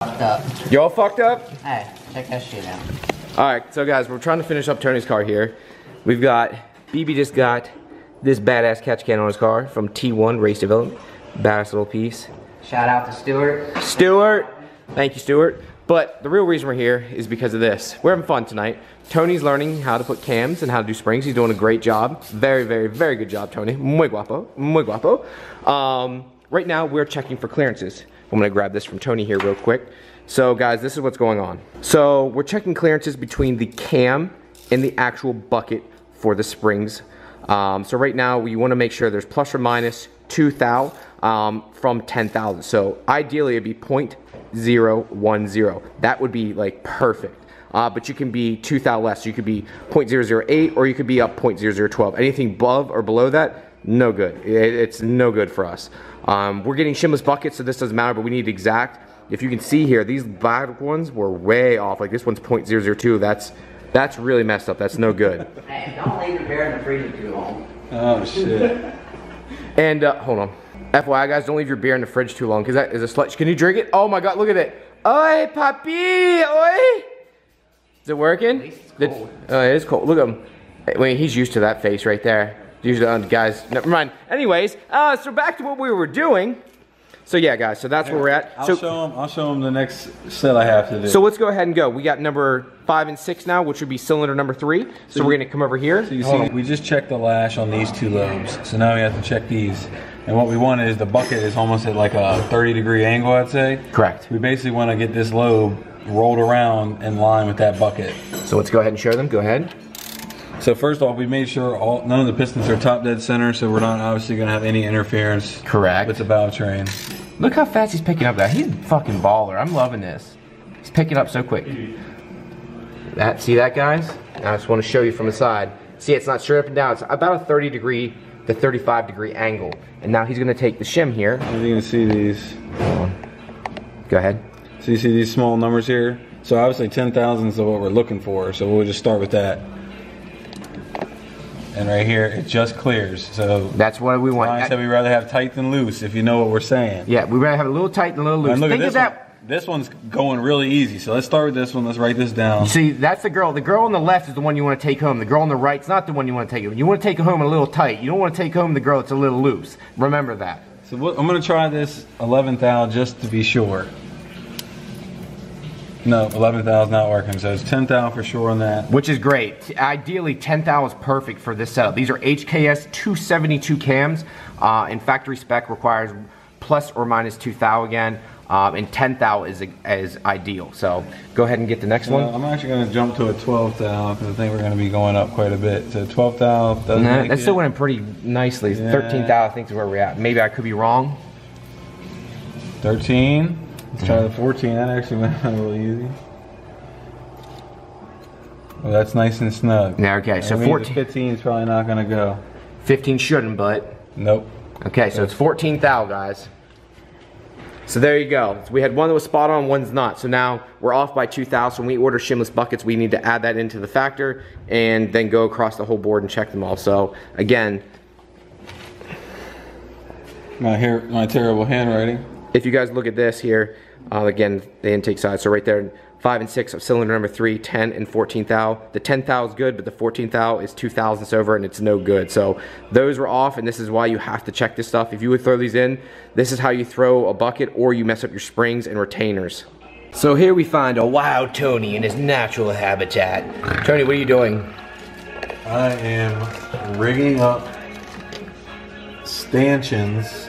fucked up. You all fucked up? Hey, check that shit out. All right, so guys, we're trying to finish up Tony's car here. We've got, BB just got this badass catch can on his car from T1 Race Development. Badass little piece. Shout out to Stuart. Stuart, thank you, Stuart. But the real reason we're here is because of this. We're having fun tonight. Tony's learning how to put cams and how to do springs. He's doing a great job. Very, very, very good job, Tony. Muy guapo, muy guapo. Um, right now, we're checking for clearances. I'm gonna grab this from Tony here real quick. So guys, this is what's going on. So we're checking clearances between the cam and the actual bucket for the springs. Um, so right now, we wanna make sure there's plus or minus two thou um, from 10,000. So ideally it'd be 0.010. That would be like perfect. Uh, but you can be two thou less. You could be 0.008 or you could be up 0.0012. Anything above or below that, no good. It, it's no good for us. Um, we're getting shimless buckets, so this doesn't matter, but we need exact. If you can see here, these bad ones were way off. Like this one's 0.002. That's that's really messed up. That's no good. Hey, don't leave your beer in the freezer too long. Oh shit. And uh, hold on. FYI, guys, don't leave your beer in the fridge too long because that is a sludge. Can you drink it? Oh my God, look at it. Oi, papi, oi. Is it working? least it's Did- cold. Oh, it is cold. Look at him. Hey, Wait, he's used to that face right there. Usually, uh, guys, never mind. Anyways, uh, so back to what we were doing. So yeah, guys, so that's where we're at. I'll So, show him. I'll show them the next set I have to do. so let's go ahead and go. We got number five and six now, which would be cylinder number three. So, we're gonna come over here. So you Hold see, on. we just checked the lash on these two lobes. So now we have to check these. And what we want is the bucket is almost at like a 30 degree angle, I'd say. Correct. We basically want to get this lobe rolled around in line with that bucket. So let's go ahead and show them. Go ahead. So first off, we made sure all none of the pistons are top dead center, so we're not obviously going to have any interference Correct. with the valve train. Look how fast he's picking up that. He's fucking baller. I'm loving this. He's picking up so quick. That see that guys? I just want to show you from the side. See it's not straight up and down. It's about a 30 degree to 35 degree angle. And now he's gonna take the shim here. You can see these, Go ahead. so you see these small numbers here. So obviously 10,000 is what we're looking for. So we'll just start with that. And right here, it just clears. So That's what we want. I said we'd rather have tight than loose, if you know what we're saying. yeah, we'd rather have a little tight and a little loose. And look Think at of this that. one. This one's going really easy. So let's start with this one. Let's write this down. See, that's the girl. The girl on the left is the one you want to take home. The girl on the right's not the one you want to take home. You want to take home a little tight. You don't want to take home the girl that's a little loose. Remember that. So what, I'm gonna try this 11th thou just to be sure. No, 11th thou is not working. So it's 10th thou for sure on that. which is great. Ideally, 10,000 is perfect for this setup. These are HKS 272 cams, uh, and factory spec requires plus or minus 2 thou again, um, and 10 thou is, is ideal. So go ahead and get the next Well, one. I'm actually gonna jump to a 12th thou because I think we're gonna be going up quite a bit. So 12th thou doesn't Nah, it. still went in pretty nicely. Yeah. 13 thou, I think, is where we're at. Maybe I could be wrong. 13. Let's try the 14. That actually went a little easy. Well, that's nice and snug. Yeah, okay, so That 14. 15 is probably not gonna go. 15 shouldn't, but Nope. Okay, so it's 14 thou, guys. So there you go. So we had one that was spot on, one's not. So now we're off by 2 thou. When we order shimless buckets, we need to add that into the factor and then go across the whole board and check them all. So again, My hair, my terrible handwriting. If you guys look at this here, uh, again, the intake side. So right there, 5 and 6 of cylinder number 3, 10 and 14 thou. The 10 thou is good, but the 14 thou is 2 thousandths over and it's no good. So those were off, and this is why you have to check this stuff. If you would throw these in, this is how you throw a bucket or you mess up your springs and retainers. So here we find a wild Tony in his natural habitat. Tony, what are you doing? I am rigging up stanchions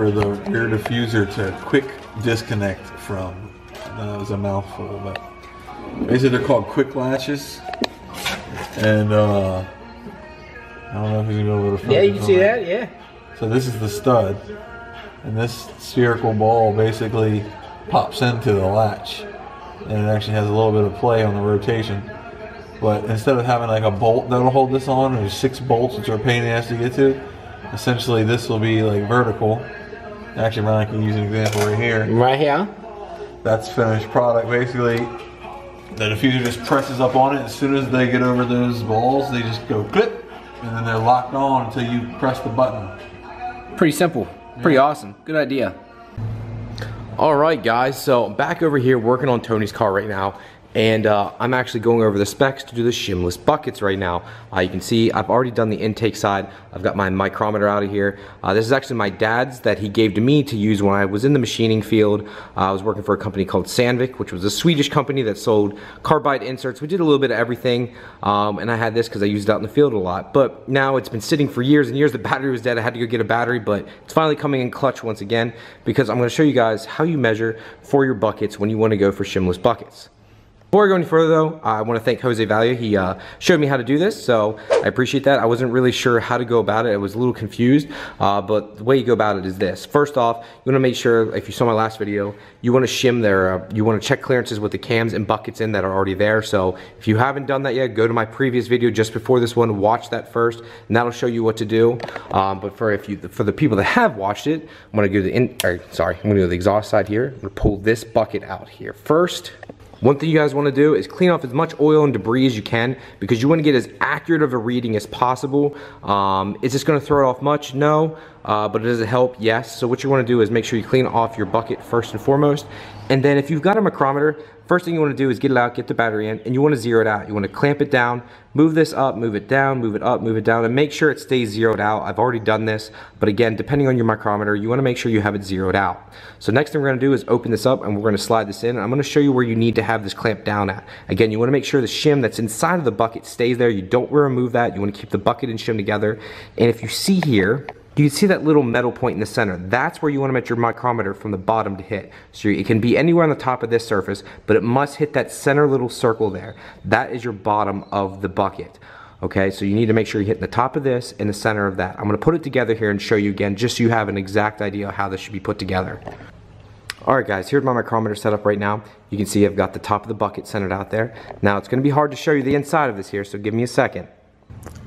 for the rear diffuser to quick disconnect from. That was a mouthful, but basically they're called quick latches. And uh, I don't know if you can go over the Yeah, you can see that, yeah. So this is the stud, and this spherical ball basically pops into the latch, and it actually has a little bit of play on the rotation. But instead of having like a bolt that'll hold this on, there's six bolts which are a pain in the ass to get to. Essentially, this will be like vertical. Actually, Ryan can use an example right here. Right here. That's finished product. Basically, the diffuser just presses up on it. As soon as they get over those balls, they just go clip, and then they're locked on until you press the button. Pretty simple. Pretty awesome. Good idea. All right, guys, so I'm back over here working on Tony's car right now. And uh, I'm actually going over the specs to do the shimless buckets right now. Uh, you can see I've already done the intake side. I've got my micrometer out of here. Uh, this is actually my dad's that he gave to me to use when I was in the machining field. Uh, I was working for a company called Sandvik, which was a Swedish company that sold carbide inserts. We did a little bit of everything. Um, and I had this because I used it out in the field a lot. But now it's been sitting for years and years. The battery was dead. I had to go get a battery, but it's finally coming in clutch once again because I'm going to show you guys how you measure for your buckets when you want to go for shimless buckets. Before I go any further though, I want to thank Jose Valia. He uh, showed me how to do this, so I appreciate that. I wasn't really sure how to go about it. I was a little confused, uh, but the way you go about it is this. First off, you want to make sure, if you saw my last video, you want to shim there. Uh, you want to check clearances with the cams and buckets in that are already there. So if you haven't done that yet, go to my previous video just before this one, watch that first, and that'll show you what to do. Um, but for if you, for the people that have watched it, I'm going to do the in, or, sorry, I'm going to do the exhaust side here. I'm to pull this bucket out here first. One thing you guys wanna do is clean off as much oil and debris as you can because you wanna get as accurate of a reading as possible. Um, is this gonna throw it off much? No, uh, but does it help? Yes. So what you wanna do is make sure you clean off your bucket first and foremost. And then if you've got a micrometer, first thing you wanna do is get it out, get the battery in, and you wanna zero it out. You wanna clamp it down, move this up, move it down, move it up, move it down, and make sure it stays zeroed out. I've already done this, but again, depending on your micrometer, you wanna make sure you have it zeroed out. So next thing we're gonna do is open this up and we're gonna slide this in. I'm gonna show you where you need to have this clamped down at. Again, you wanna make sure the shim that's inside of the bucket stays there. You don't remove that. You wanna keep the bucket and shim together. And if you see here, you can see that little metal point in the center. That's where you want to measure your micrometer from the bottom to hit. So it can be anywhere on the top of this surface, but it must hit that center little circle there. That is your bottom of the bucket. Okay, so you need to make sure you hit the top of this and the center of that. I'm going to put it together here and show you again, just so you have an exact idea how this should be put together. Alright guys, here's my micrometer set up right now. You can see I've got the top of the bucket centered out there. Now it's going to be hard to show you the inside of this here, so give me a second.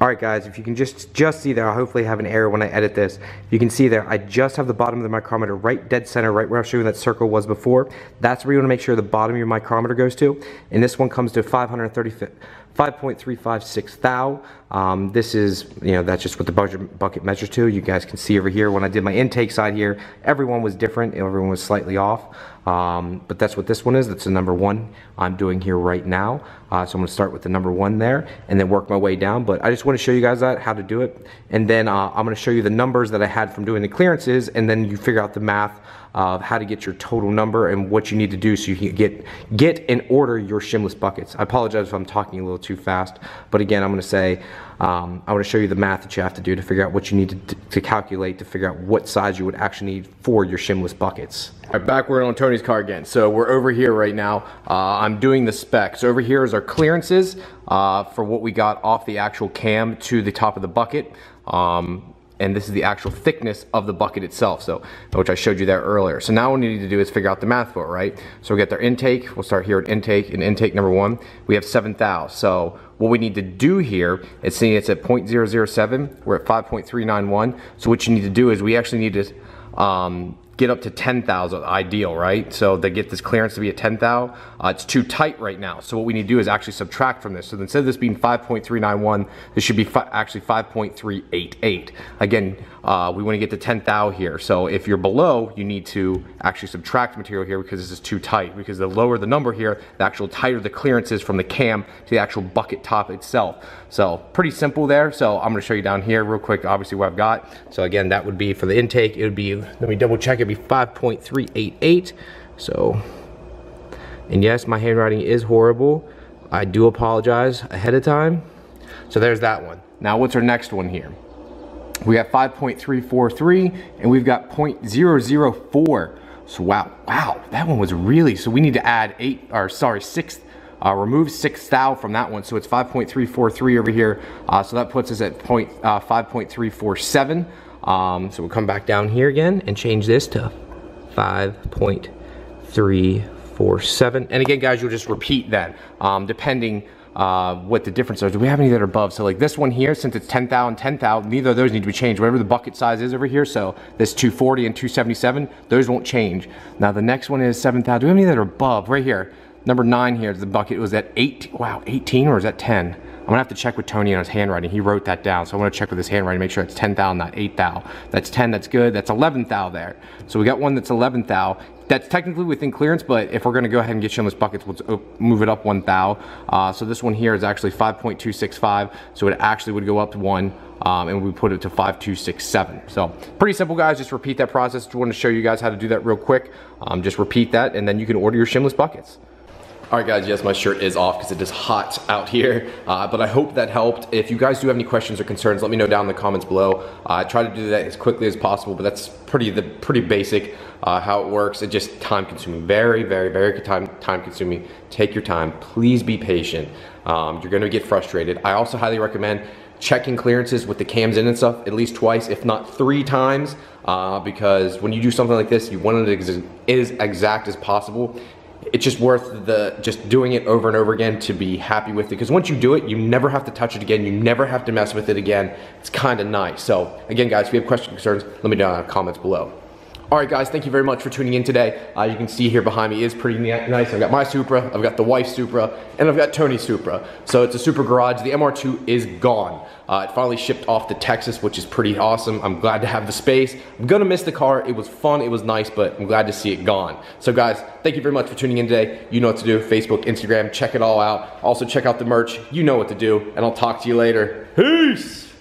Alright guys, if you can just, just see there, I'll hopefully have an error when I edit this. You can see there, I just have the bottom of the micrometer right dead center, right where I showed showing that circle was before. That's where you want to make sure the bottom of your micrometer goes to. And this one comes to 530, 5.356 thou. Um, this is, you know, that's just what the budget bucket measures to. You guys can see over here when I did my intake side here, everyone was different. Everyone was slightly off. Um, but that's what this one is. That's the number one I'm doing here right now. Uh, so I'm going to start with the number one there and then work my way down. But I just want to show you guys that, how to do it. And then uh, I'm going to show you the numbers that I had from doing the clearances and then you figure out the math of how to get your total number and what you need to do so you can get get and order your shimless buckets. I apologize if I'm talking a little too fast, but again, I'm going to say um, I want to show you the math that you have to do to figure out what you need to, to calculate to figure out what size you would actually need for your shimless buckets. All right, backward on Tony's car again. So we're over here right now. Uh, I'm doing the specs. Over here is our clearances uh, for what we got off the actual cam to the top of the bucket. Um, and this is the actual thickness of the bucket itself, so which I showed you there earlier. So now what we need to do is figure out the math for it, right? So we get their intake, we'll start here at intake, and intake number one, we have 7 thou. So what we need to do here is seeing it's at 0.007, we're at 5.391, so what you need to do is we actually need to um, get up to 10,000 ideal, right? So they get this clearance to be at 10,000. Uh, it's too tight right now. So what we need to do is actually subtract from this. So instead of this being 5.391, this should be actually 5.388. Again, uh, we want to get to 10,000 here. So if you're below, you need to actually subtract material here because this is too tight. Because the lower the number here, the actual tighter the clearance is from the cam to the actual bucket top itself. So pretty simple there. So I'm going to show you down here real quick, obviously what I've got. So again, that would be for the intake. It would be, let me double check, it'd be 5.388. So, and yes, my handwriting is horrible. I do apologize ahead of time. So there's that one. Now what's our next one here? We have 5.343 and we've got 0.004. So wow, wow, that one was really, so we need to add eight, or sorry, six, uh, remove six thou from that one. So it's 5.343 over here. Uh, so that puts us at point, uh, 5.347. Um, so we'll come back down here again and change this to 5.347. And again, guys, you'll just repeat that um, depending uh, what the difference is. Do we have any that are above? So like this one here, since it's 10,000 and 10,000, neither of those need to be changed. Whatever the bucket size is over here, so this 240 and 277, those won't change. Now the next one is 7,000. Do we have any that are above? Right here, number nine here, the bucket was at 8, wow, 18 or is that 10? I'm gonna have to check with Tony on his handwriting. He wrote that down, so I'm gonna check with his handwriting, make sure it's 10 thou, not 8 thou. That's 10, that's good. That's 11 thou there. So we got one that's 11 thou. that's technically within clearance, but if we're gonna go ahead and get shimless buckets, let's op- move it up one thou. Uh, so this one here is actually 5.265, so it actually would go up to one, um, and we put it to 5267. So pretty simple, guys. Just repeat that process. Just to show you guys how to do that real quick. Um, just repeat that, and then you can order your shimless buckets. All right, guys, yes, my shirt is off because it is hot out here, uh, but I hope that helped. If you guys do have any questions or concerns, let me know down in the comments below. Uh, I try to do that as quickly as possible, but that's pretty the pretty basic uh, how it works. It just time consuming, very, very, very time time consuming. Take your time. Please be patient. Um, you're gonna get frustrated. I also highly recommend checking clearances with the cams in and stuff at least twice, if not three times, uh, because when you do something like this, you want it as, as exact as possible it's just worth the just doing it over and over again to be happy with it. Because once you do it you never have to touch it again. You never have to mess with it again. It's kind of nice. So again guys if you have questions concerns let me know in the comments below all right, guys, thank you very much for tuning in today. Uh, you can see here behind me is pretty nice. I've got my Supra, I've got the wife's Supra, and I've got Tony's Supra. So it's a Supra Garage. The MR2 is gone. Uh, it finally shipped off to Texas, which is pretty awesome. I'm glad to have the space. I'm gonna miss the car. It was fun, it was nice, but I'm glad to see it gone. So guys, thank you very much for tuning in today. You know what to do, Facebook, Instagram, check it all out. Also check out the merch. You know what to do, and I'll talk to you later. Peace!